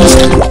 You